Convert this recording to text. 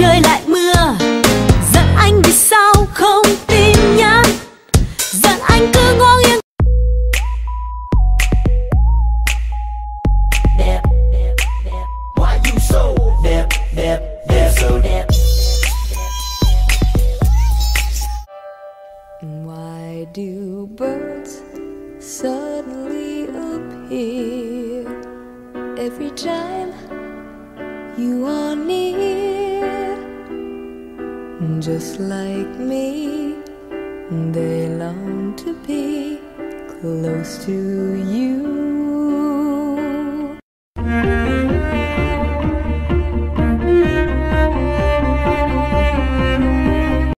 trời lại mưa. Giận anh vì sao không tin nhắn? Giận anh cứ ngó nghiêng. Đẹp đẹp đẹp. Why you so đẹp đẹp đẹp so đẹp? Why do birds suddenly appear? Every time you are near? Just like me, they long to be close to you.